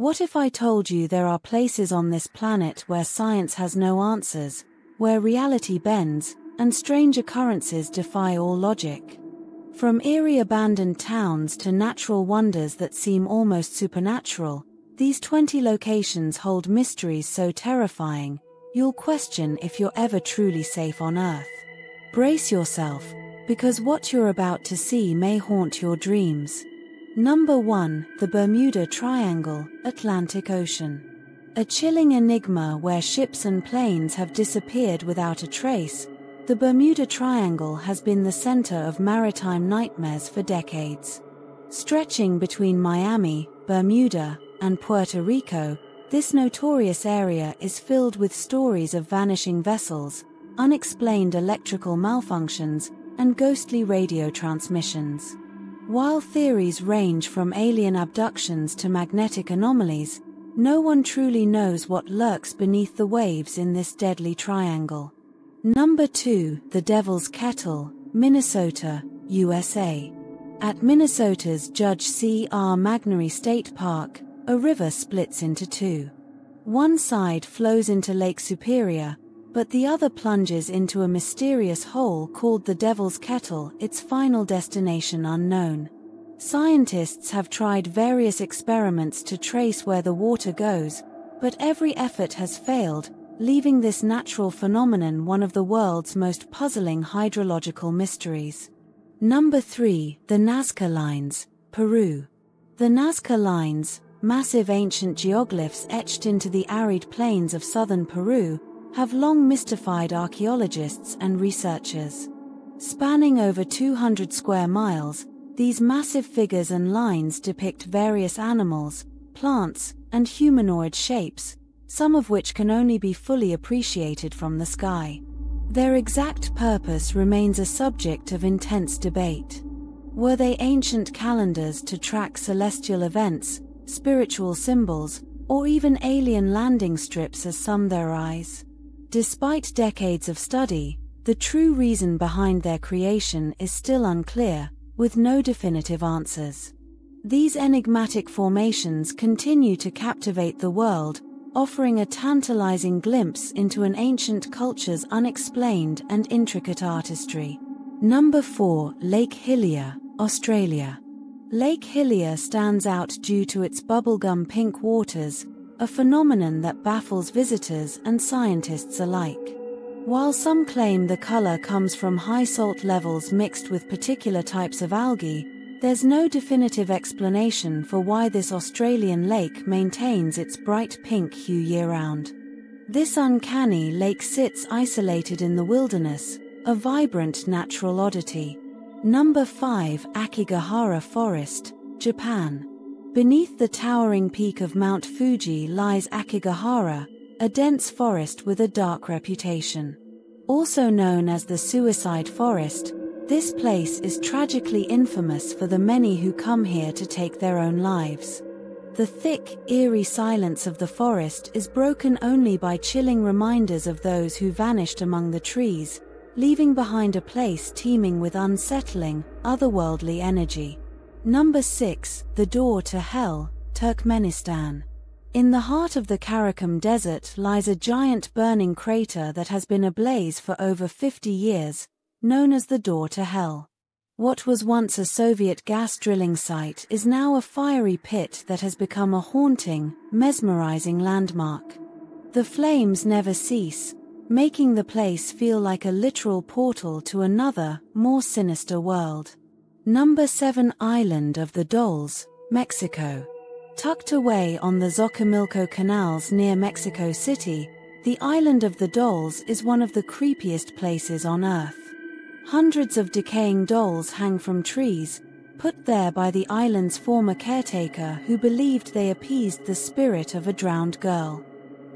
What if I told you there are places on this planet where science has no answers, where reality bends, and strange occurrences defy all logic? From eerie abandoned towns to natural wonders that seem almost supernatural, these 20 locations hold mysteries so terrifying, you'll question if you're ever truly safe on Earth. Brace yourself, because what you're about to see may haunt your dreams. Number 1 The Bermuda Triangle, Atlantic Ocean. A chilling enigma where ships and planes have disappeared without a trace, the Bermuda Triangle has been the center of maritime nightmares for decades. Stretching between Miami, Bermuda, and Puerto Rico, this notorious area is filled with stories of vanishing vessels, unexplained electrical malfunctions, and ghostly radio transmissions. While theories range from alien abductions to magnetic anomalies, no one truly knows what lurks beneath the waves in this deadly triangle. Number 2, The Devil's Kettle, Minnesota, USA. At Minnesota's Judge C. R. Magney State Park, a river splits into two. One side flows into Lake Superior, but the other plunges into a mysterious hole called the Devil's Kettle, its final destination unknown. Scientists have tried various experiments to trace where the water goes, but every effort has failed, leaving this natural phenomenon one of the world's most puzzling hydrological mysteries. Number 3. The Nazca Lines, Peru. The Nazca Lines, massive ancient geoglyphs etched into the arid plains of southern Peru, have long mystified archaeologists and researchers. Spanning over 200 square miles, these massive figures and lines depict various animals, plants, and humanoid shapes, some of which can only be fully appreciated from the sky. Their exact purpose remains a subject of intense debate. Were they ancient calendars to track celestial events, spiritual symbols, or even alien landing strips as some theorize? Despite decades of study, the true reason behind their creation is still unclear, with no definitive answers. These enigmatic formations continue to captivate the world, offering a tantalizing glimpse into an ancient culture's unexplained and intricate artistry. Number 4 Lake Hillier, Australia. Lake Hillier stands out due to its bubblegum pink waters, a phenomenon that baffles visitors and scientists alike. While some claim the color comes from high salt levels mixed with particular types of algae, there's no definitive explanation for why this Australian lake maintains its bright pink hue year-round. This uncanny lake sits isolated in the wilderness, a vibrant natural oddity. Number 5 Aokigahara Forest, Japan. Beneath the towering peak of Mount Fuji lies Aokigahara, a dense forest with a dark reputation. Also known as the Suicide Forest, this place is tragically infamous for the many who come here to take their own lives. The thick, eerie silence of the forest is broken only by chilling reminders of those who vanished among the trees, leaving behind a place teeming with unsettling, otherworldly energy. Number 6 The Door to Hell, Turkmenistan. In the heart of the Karakum Desert lies a giant burning crater that has been ablaze for over 50 years, known as the Door to Hell. What was once a Soviet gas drilling site is now a fiery pit that has become a haunting, mesmerizing landmark. The flames never cease, making the place feel like a literal portal to another, more sinister world. Number 7 Island of the Dolls, Mexico. Tucked away on the Xochimilco canals near Mexico City, the Island of the Dolls is one of the creepiest places on Earth. Hundreds of decaying dolls hang from trees, put there by the island's former caretaker who believed they appeased the spirit of a drowned girl.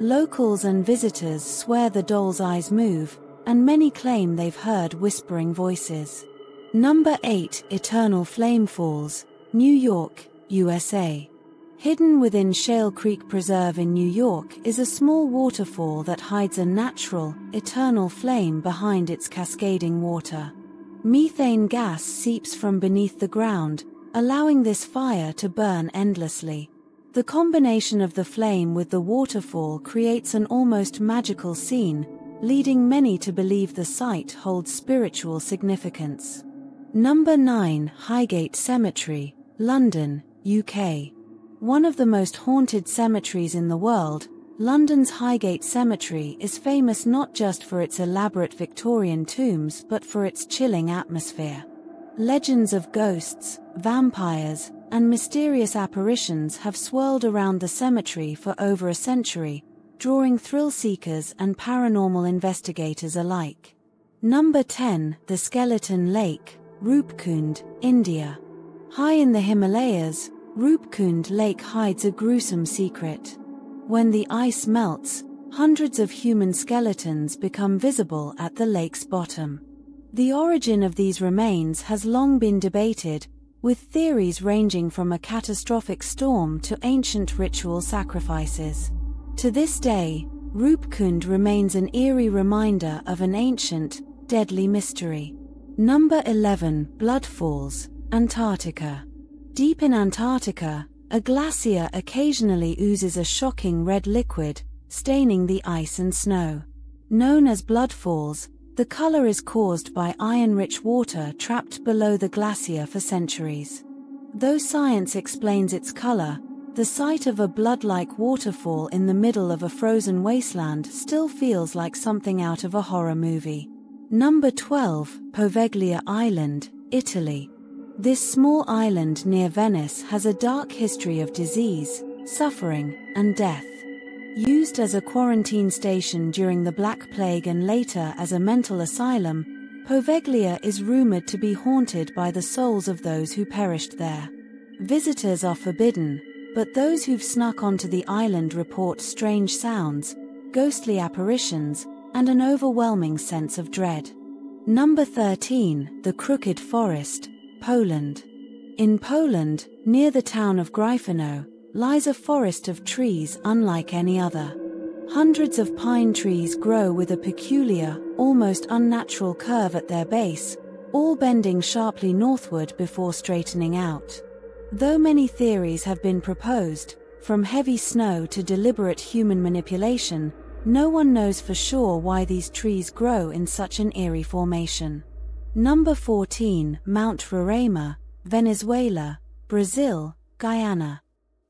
Locals and visitors swear the dolls' eyes move, and many claim they've heard whispering voices. Number 8 Eternal Flame Falls, New York, USA. Hidden within Shale Creek Preserve in New York is a small waterfall that hides a natural, eternal flame behind its cascading water. Methane gas seeps from beneath the ground, allowing this fire to burn endlessly. The combination of the flame with the waterfall creates an almost magical scene, leading many to believe the site holds spiritual significance. Number 9 Highgate Cemetery, London, UK. One of the most haunted cemeteries in the world, London's Highgate Cemetery is famous not just for its elaborate Victorian tombs but for its chilling atmosphere. Legends of ghosts, vampires, and mysterious apparitions have swirled around the cemetery for over a century, drawing thrill seekers and paranormal investigators alike. Number 10 The Skeleton Lake, Roopkund, India. High in the Himalayas, Roopkund Lake hides a gruesome secret. When the ice melts, hundreds of human skeletons become visible at the lake's bottom. The origin of these remains has long been debated, with theories ranging from a catastrophic storm to ancient ritual sacrifices. To this day, Roopkund remains an eerie reminder of an ancient, deadly mystery. Number 11 Blood Falls, Antarctica. Deep in Antarctica, a glacier occasionally oozes a shocking red liquid, staining the ice and snow. Known as blood falls, the color is caused by iron-rich water trapped below the glacier for centuries. Though science explains its color, the sight of a blood-like waterfall in the middle of a frozen wasteland still feels like something out of a horror movie. Number 12, Poveglia Island, Italy. This small island near Venice has a dark history of disease, suffering, and death. Used as a quarantine station during the Black Plague and later as a mental asylum, Poveglia is rumored to be haunted by the souls of those who perished there. Visitors are forbidden, but those who've snuck onto the island report strange sounds, ghostly apparitions, and an overwhelming sense of dread. Number 13, The Crooked Forest, Poland. In Poland, near the town of Gryfino, lies a forest of trees unlike any other. Hundreds of pine trees grow with a peculiar, almost unnatural curve at their base, all bending sharply northward before straightening out. Though many theories have been proposed, from heavy snow to deliberate human manipulation, no one knows for sure why these trees grow in such an eerie formation. Number 14 Mount Roraima, Venezuela, Brazil, Guyana.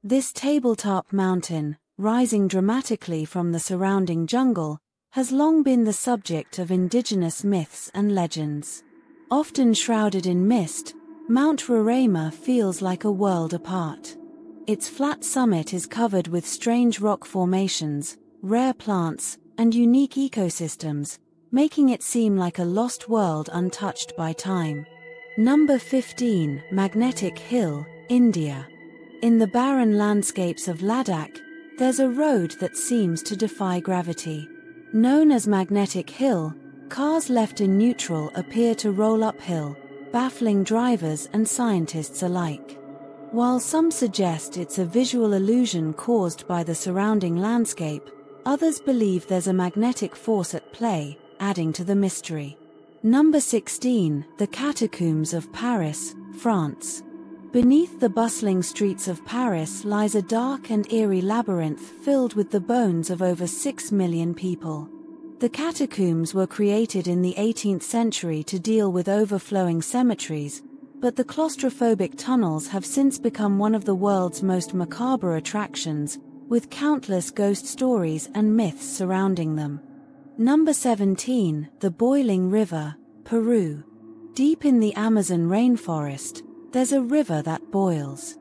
This tabletop mountain, rising dramatically from the surrounding jungle, has long been the subject of indigenous myths and legends. Often shrouded in mist, Mount Roraima feels like a world apart. Its flat summit is covered with strange rock formations, rare plants, and unique ecosystems, making it seem like a lost world untouched by time. Number 15 Magnetic Hill, India. In the barren landscapes of Ladakh, there's a road that seems to defy gravity. Known as Magnetic Hill, cars left in neutral appear to roll uphill, baffling drivers and scientists alike. While some suggest it's a visual illusion caused by the surrounding landscape, others believe there's a magnetic force at play, adding to the mystery. Number 16, The Catacombs of Paris, France. Beneath the bustling streets of Paris lies a dark and eerie labyrinth filled with the bones of over 6 million people. The catacombs were created in the 18th century to deal with overflowing cemeteries, but the claustrophobic tunnels have since become one of the world's most macabre attractions, with countless ghost stories and myths surrounding them. Number 17, The Boiling River, Peru. Deep in the Amazon rainforest, there's a river that boils.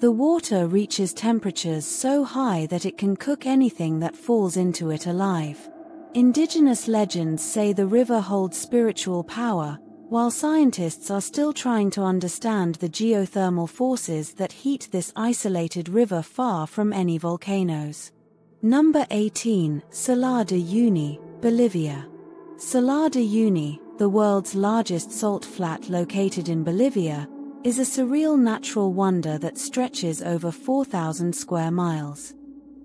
The water reaches temperatures so high that it can cook anything that falls into it alive. Indigenous legends say the river holds spiritual power, while scientists are still trying to understand the geothermal forces that heat this isolated river far from any volcanoes. Number 18, Salar de Bolivia. Salar de the world's largest salt flat located in Bolivia, is a surreal natural wonder that stretches over 4,000 square miles.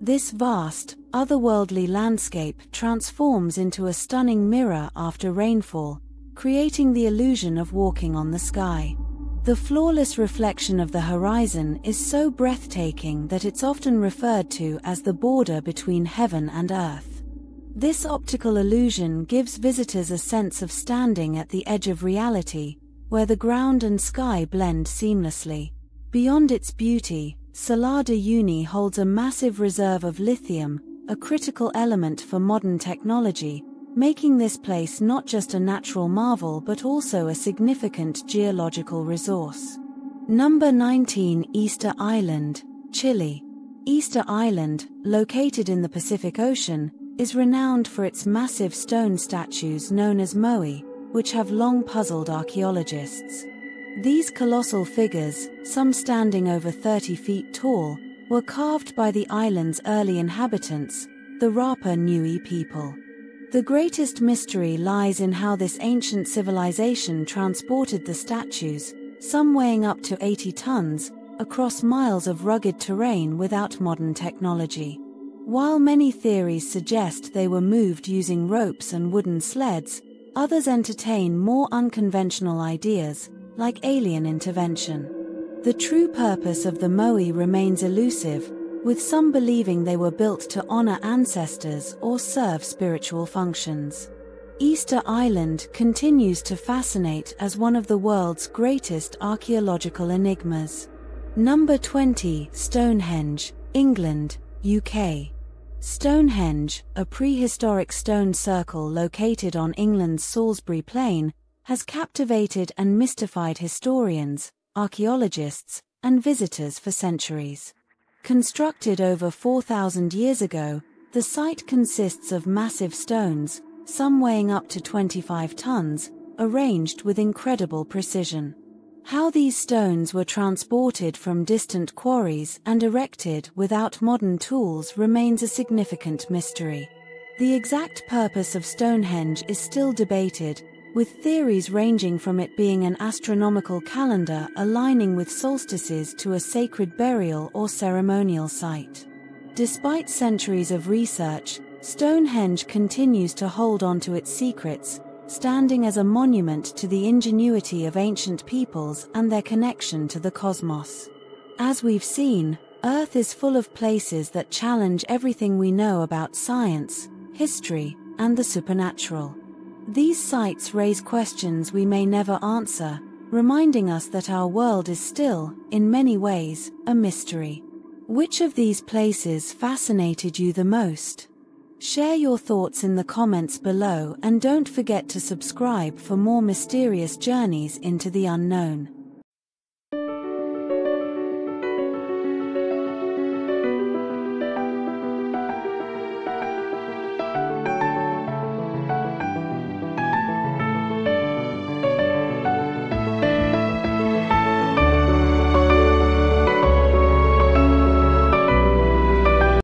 This vast, otherworldly landscape transforms into a stunning mirror after rainfall, creating the illusion of walking on the sky. The flawless reflection of the horizon is so breathtaking that it's often referred to as the border between heaven and earth. This optical illusion gives visitors a sense of standing at the edge of reality, where the ground and sky blend seamlessly. Beyond its beauty, Salar de Uyuni holds a massive reserve of lithium, a critical element for modern technology, making this place not just a natural marvel but also a significant geological resource. Number 19 Easter Island, Chile. Easter Island, located in the Pacific Ocean, is renowned for its massive stone statues known as moai, which have long puzzled archaeologists. These colossal figures, some standing over 30 feet tall, were carved by the island's early inhabitants, the Rapa Nui people. The greatest mystery lies in how this ancient civilization transported the statues, some weighing up to 80 tons, across miles of rugged terrain without modern technology. While many theories suggest they were moved using ropes and wooden sleds, others entertain more unconventional ideas, like alien intervention. The true purpose of the moai remains elusive, with some believing they were built to honor ancestors or serve spiritual functions. Easter Island continues to fascinate as one of the world's greatest archaeological enigmas. Number 20 Stonehenge, England, UK. Stonehenge, a prehistoric stone circle located on England's Salisbury Plain, has captivated and mystified historians, archaeologists, and visitors for centuries. Constructed over 4,000 years ago, the site consists of massive stones, some weighing up to 25 tons, arranged with incredible precision. How these stones were transported from distant quarries and erected without modern tools remains a significant mystery. The exact purpose of Stonehenge is still debated, with theories ranging from it being an astronomical calendar aligning with solstices to a sacred burial or ceremonial site. Despite centuries of research, Stonehenge continues to hold on to its secrets, standing as a monument to the ingenuity of ancient peoples and their connection to the cosmos. As we've seen, Earth is full of places that challenge everything we know about science, history, and the supernatural. These sites raise questions we may never answer, reminding us that our world is still, in many ways, a mystery. Which of these places fascinated you the most? Share your thoughts in the comments below and don't forget to subscribe for more mysterious journeys into the unknown.